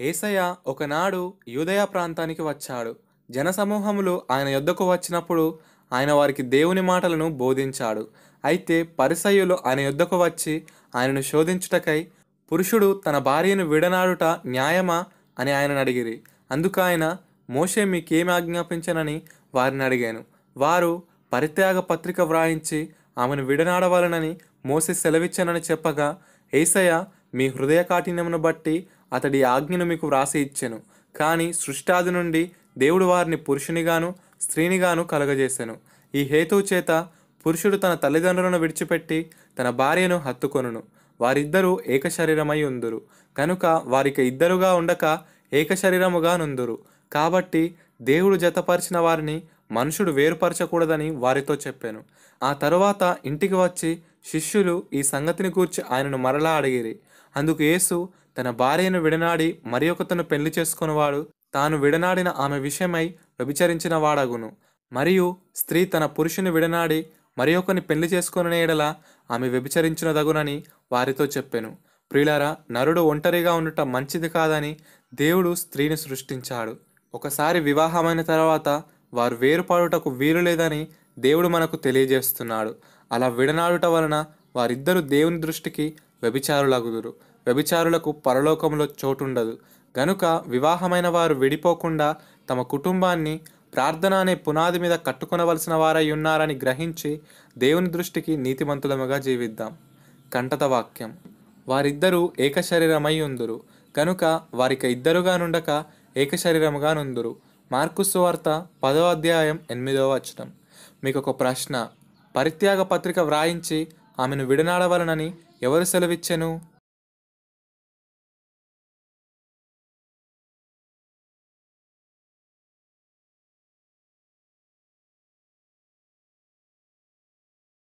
ఏసయ్య ఒకనాడు యూదయ ప్రాంతానికి వచ్చాడు. జనసమూహములు ఆయన యొద్దకు వచ్చినప్పుడు ఆయన వారికి దేవుని మాటలను బోధించాడు. అయితే పరిసయ్యులు ఆయన యొద్దకు వచ్చి ఆయనను శోధించుటకై పురుషుడు తన భార్యను విడనాడుట న్యాయమా అని ఆయనను అడిగిరి. అందుకు ఆయన మోషే మీకేమి ఆజ్ఞాపించనని వారిని అడిగాను. వారు పరిత్యాగ పత్రిక వ్రాయించి ఆమెను విడనాడవలనని మోసే సెలవిచ్చానని చెప్పగా ఏసయ్య మీ హృదయ కాఠిన్యమును బట్టి అతడి ఆజ్ఞను మీకు వ్రాసి ఇచ్చెను. కానీ సృష్టాది నుండి దేవుడు వారిని పురుషునిగాను స్త్రీనిగాను కలగజేశాను ఈ హేతువు చేత పురుషుడు తన తల్లిదండ్రులను విడిచిపెట్టి తన భార్యను హత్తుకొనును. వారిద్దరూ ఏక శరీరమై ఉందురు. కనుక వారికి ఇద్దరుగా ఉండక ఏక శరీరముగా నుందురు. కాబట్టి దేవుడు జతపరిచిన వారిని మనుషుడు వేరుపరచకూడదని వారితో చెప్పాను. ఆ తరువాత ఇంటికి వచ్చి శిష్యులు ఈ సంగతిని కూర్చి ఆయనను మరలా అడిగిరి. అందుకు యేసు తన భార్యను విడనాడి మరి ఒకతను పెళ్ళి చేసుకున్నవాడు తాను విడనాడిన ఆమె విషయమై వ్యభిచరించిన వాడగును. మరియు స్త్రీ తన పురుషుని విడనాడి మరి ఒకని పెళ్ళి చేసుకునే ఎడల ఆమె వ్యభిచరించినదగునని వారితో చెప్పెను. ప్రియులారా నరుడు ఒంటరిగా ఉండటం మంచిది కాదని దేవుడు స్త్రీని సృష్టించాడు. ఒకసారి వివాహమైన తర్వాత వారు వేరుపడుటకు వీలు లేదని దేవుడు మనకు తెలియజేస్తున్నాడు. అలా విడనాడుట వలన వారిద్దరూ దేవుని దృష్టికి వ్యభిచారులగుదురు. వ్యభిచారులకు పరలోకంలో చోటుండదు. గనుక వివాహమైన వారు విడిపోకుండా తమ కుటుంబాన్ని ప్రార్థన అనే పునాది మీద కట్టుకొనవలసిన వారై ఉన్నారని గ్రహించి దేవుని దృష్టికి నీతిమంతులముగా జీవిద్దాం. కంటత వాక్యం. వారిద్దరూ ఏకశరీరమై ఉందురు. కనుక వారిక ఇద్దరుగా నుండక ఏక శరీరముగా నుందురు. మార్కు సువార్త పదవ అధ్యాయం ఎనిమిదవ వచనం. మీకు ఒక ప్రశ్న. పరిత్యాగ పత్రిక వ్రాయించి ఆమెను విడనాడవలనని ఎవరు సెలవిచ్చెను?